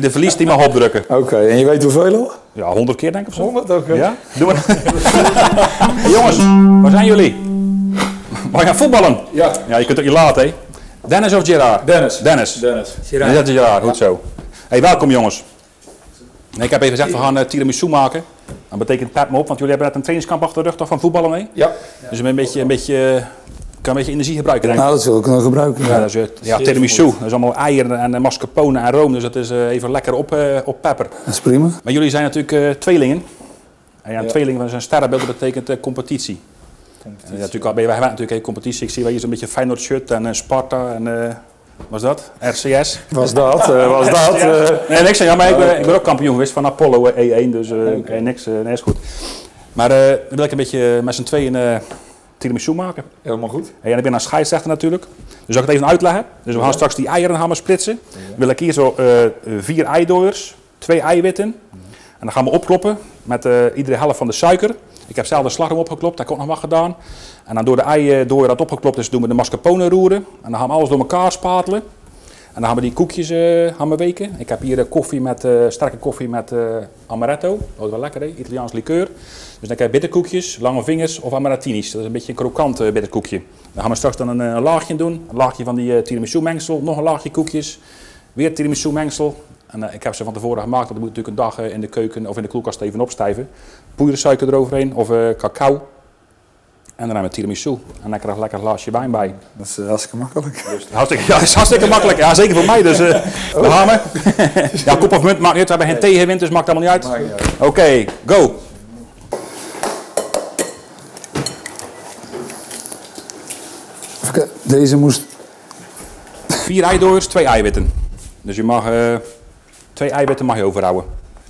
De verliest, die mag opdrukken. Oké, en je weet hoeveel al? Ja, honderd keer denk ik of zo. 100, oké. Ja? Doe maar. Hey, jongens, waar zijn jullie? Waar gaan voetballen? Ja. Ja, je kunt het je laten, hè? Dennis of Gerard? Dennis. Dennis. Dennis. Ja, dat is Gerard, goed zo. Hey, welkom jongens. Nee, ik heb even gezegd, we gaan uh, tiramisu maken. Dat betekent pep me op, want jullie hebben net een trainingskamp achter de rug toch van voetballen mee? Ja. Dus een beetje, een beetje, eh, kan een beetje energie gebruiken denk ik. Nou, dat wil ik nog gebruiken. Ja, Ja. dat is, eh, ja, tiramisu. Dat is allemaal eieren en mascarpone en room, dus dat is eh, even lekker op, eh, op pepper. Dat is prima. Maar jullie zijn natuurlijk eh, tweelingen. En ja, tweelingen van zijn sterrenbeeld, dat betekent eh, competitie. En ja, natuurlijk al, wij hebben natuurlijk een competitie. Ik zie wel hier zo'n beetje Feyenoord shirt en Sparta en eh was dat? RCS. Was dat, was dat. eh. Nee, niks. Ja, maar ik ben, ik ben ook kampioen geweest van Apollo eh, E1, dus eh oké, niks, nee, is goed. Maar eh, dan wil ik een beetje met z'n tweeën tiramisu maken. Helemaal goed. En dan ben je een scheidsrechter natuurlijk. Dus zal ik het even uitleggen. Dus we gaan straks die eieren gaan we splitsen. Dan wil ik hier zo vier eidooiers, twee eiwitten. En dan gaan we opkloppen met eh, iedere helft van de suiker. Ik heb zelf de slagroom opgeklopt, dat heb ik ook nog wat gedaan. En dan door de ei, door dat opgeklopt is, doen we de mascarpone roeren. En dan gaan we alles door elkaar spatelen. En dan gaan we die koekjes we weken. Ik heb hier eh, koffie met, eh, sterke koffie met amaretto. Dat is wel lekker, hè? Italiaans liqueur. Dus dan krijg je bitterkoekjes, lange vingers of amarettinis. Dat is een beetje een krokant bitterkoekje. Dan gaan we straks dan een, laagje doen. Een laagje van die tiramisu mengsel, nog een laagje koekjes. Weer tiramisu mengsel. En ik heb ze van tevoren gemaakt, want dat moet natuurlijk een dag in de keuken of in de koelkast even opstijven. Poedersuiker eroverheen of cacao. En dan hebben we tiramisu. En lekker, lekker glaasje wijn bij. Dat is eh, hartstikke makkelijk. Hartstikke, ja, dat is hartstikke makkelijk. Ja, zeker voor mij. Dus eh we gaan we. ja, kop of munt maakt niet uit. We hebben geen tegenwind, dus maakt allemaal niet uit. Oké, go. Deze moest... Vier eidooiers, twee eiwitten. Dus je mag eh, twee eiwitten mag je overhouden.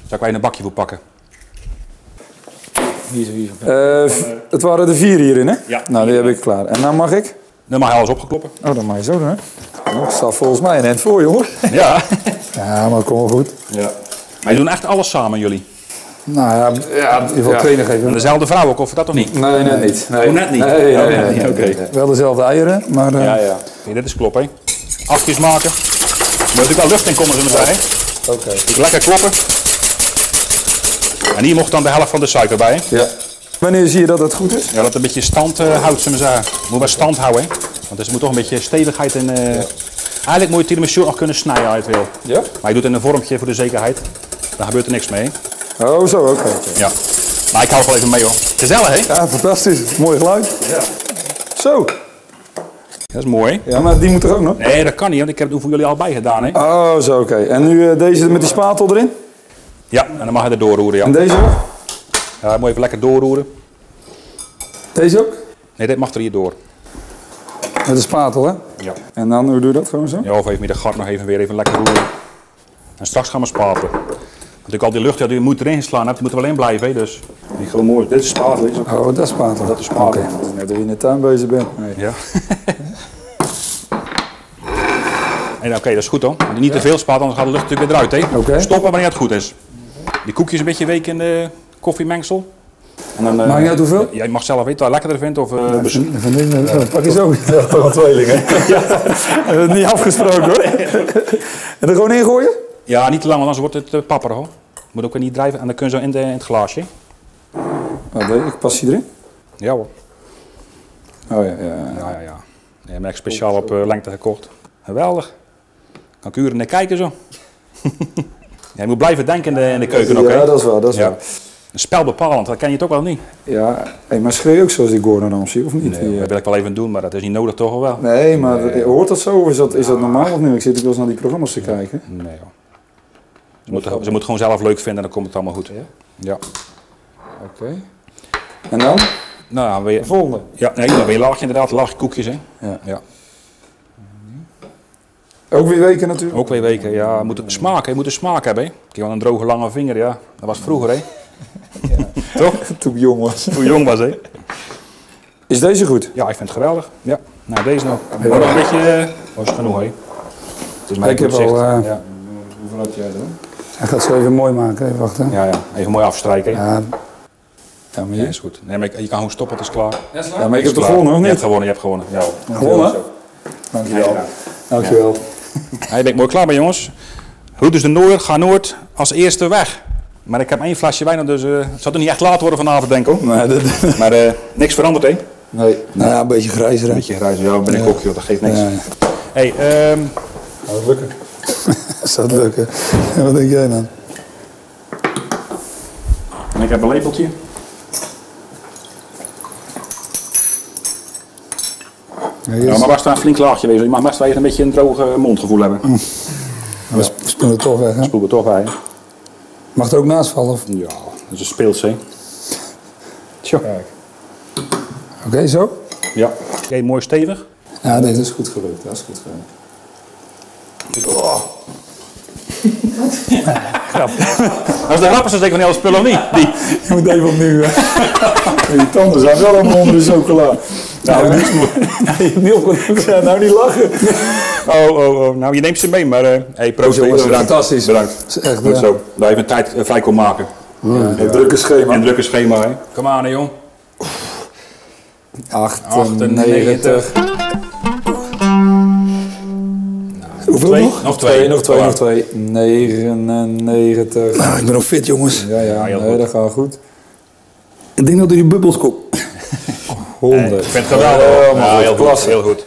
Zal ik wij een bakje voor pakken? Hier zo, hier zo. eh, het waren er vier hierin, hè? Ja. Nou, die heb ik klaar. En dan mag ik? Dan mag je alles opgekloppen. Oh, dan mag je zo doen, hè? Oh, ik sta volgens mij een eind voor, jongen. Ja. Ja, maar dat komt wel goed. ja. Maar je doen echt alles samen, jullie. Nou ja, ja in ieder geval twee nog En even. dezelfde vrouw ook, of dat toch niet? Nee, net niet. Nee. Oh, net niet? Nee, nee, Oh, nee, nee, nee, nee. Wel dezelfde eieren, maar... eh, Ja, ja. Oké, dit is klop, hè. Afjes maken. Er moet natuurlijk wel lucht in komen, zullen we zeggen. Oké. Lekker kloppen. En hier mocht dan de helft van de suiker bij. Ja. Wanneer zie je dat het goed is? Ja, dat het een beetje stand eh, houdt, zullen we zeggen. Moet wel stand houden, hè. Want dus er moet toch een beetje stevigheid in... eh, Eigenlijk moet je tiramisu nog kunnen snijden als je het wil. Ja. Maar je doet het in een vormpje voor de zekerheid. Dan gebeurt er niks mee. Oh, zo, oké. Ja. Maar ik hou het wel even mee, hoor. Gezellig, hè? Ja, fantastisch. Mooi geluid. Ja. Zo. Dat is mooi. Ja, maar die moet er ook nog. Nee, dat kan niet, want ik heb het voor jullie al bij gedaan, hè. Oh, zo, oké. En nu eh, deze met die spatel erin? Ja, en dan mag je er doorroeren, ja. En deze ook? Ja, moet je even lekker doorroeren. Deze ook? Nee, dit mag er hier door. Met de spatel, hè? Ja. En dan, hoe doe je dat? Gewoon zo? Ja, of even met de gat nog even weer even lekker roeren. En straks gaan we spatelen. Natuurlijk al die lucht ja, die je moet erin geslaan hebt, die moet er wel in blijven. Hè, dus. Die gewoon mooi. Dit is spatelen. Is ook... Oh, dat is spatel. Dat is spatel. Oké, het is net dat je in de tuin bezig bent. Nee. Ja. en oké, dat is goed hoor. Niet te veel spatelen, anders gaat de lucht natuurlijk weer eruit. Hè. Oké. Stoppen wanneer het goed is. Die koekjes een beetje weken in de koffiemengsel. En dan, eh, Maakt niet uit hoeveel? Ja, je mag zelf weten wat je lekkerder vindt. Of, eh, bes- Van, pak je zo. Ja, toch een tweeling, hè? Ja. Het niet afgesproken, hoor. En er gewoon ingooien? ja, niet te lang, want anders wordt het uh, papperig hoor. Moet ook weer niet drijven. En dan kun je zo in, de, in het glaasje. Oh, nee, ik pas die erin. Ja hoor. Oh ja, ja. Ja, ja, ja. Heb ik speciaal op eh, lengte gekocht. Geweldig. Kan ik uren naar kijken zo. ja, je moet blijven denken in de, in de keuken ook? Ja, dat is waar, dat is Ja. waar. Een spel bepalend, dat ken je toch wel niet? Ja, hey, maar schreeuw je ook zoals die Gordon Ramsay, of niet? Nee, dat wil ik wel even doen, maar dat is niet nodig toch wel? nee maar hoort dat zo of is dat, is dat normaal of niet? Ik zit ook wel eens naar die programma's te kijken. Nee joh. Ze moeten, ze moeten gewoon zelf leuk vinden en dan komt het allemaal goed. Ja? Ja. Oké. En dan? Nou, weer, Volgende. ja, nee, dan weer laagje inderdaad, laagje koekjes hè. Ja. Ja. Ook weer weken natuurlijk. Ook twee weken, ja. Je moet het smaak, je moet een smaak hebben hè. Ik heb wel een droge lange vinger, ja. Dat was vroeger hè. Toch? Toen ik jong was. Toen jong was hè. Is deze goed? Ja, ik vind het geweldig. Ja. Nou, deze nog. Maar nog een beetje, eh, oh, is genoeg hè. Het is mijn Ik heb al, eh, ja. Hoeveel had jij dan? Hij gaat zo even mooi maken. Even wachten. ja, ja. Even mooi afstrijken. Ja, Ja. Ja, maar ja is goed. Nee, maar je kan gewoon stoppen, het is klaar. ja, maar ik heb toch gewonnen, of Je hebt niet? gewonnen, je hebt gewonnen. Ja. Gewonnen? Dankjewel. Dankjewel. Hij ben ik mooi klaar bij jongens. Goed, dus de Noor gaat Noord als eerste weg. Maar ik heb één flesje wijn, dus eh, het zal er niet echt laat worden vanavond, denk ik. Maar dat, Maar eh, niks veranderd, hè? nee, nou ja, een beetje grijzer. hè. Beetje grijs, ja, ben ik Ja. ook, joh, dat geeft niks. Ja, ja. Hey, ehm, Gaat het lukken? Zou het lukken? En wat denk jij dan? en ik heb een lepeltje. Ja, maar best wel een flink laagje wezen. Je mag best wel even een beetje een droog eh, mondgevoel hebben. we sp- spullen toch weg, hè? Spoel er toch bij. Mag er ook naast vallen? Of? Ja, dat is een speels, hè? Tjo. Oké, zo? Ja. Oké, mooi stevig. Ja, nee, dat is goed gelukt. Dat is goed gelukt. Dat is de grappigste zeker van heel spul of niet? Die. Je moet even opnieuw. Die tanden zijn wel allemaal onder de chocola. Nou, je. Ja, nou niet lachen. Oh, oh, oh. Nou, je neemt ze mee, maar... eh hey, proost, jongens. Bedankt. fantastisch. Bedankt. Dat is echt, Goed ja. zo. Daar even tijd eh, vrij kon maken. Een drukke schema. En drukke schema, hè? Kom aan, hè, jong. 98. Hoeveel twee. nog? Nog twee. Nog twee, nog twee. 99. Nou, ik ben nog fit, jongens. Ja, ja, heel nee, goed. dat gaat goed. Ik denk dat er die bubbels komt. 100. Ik vind het geweldig. Heel. Heel goed.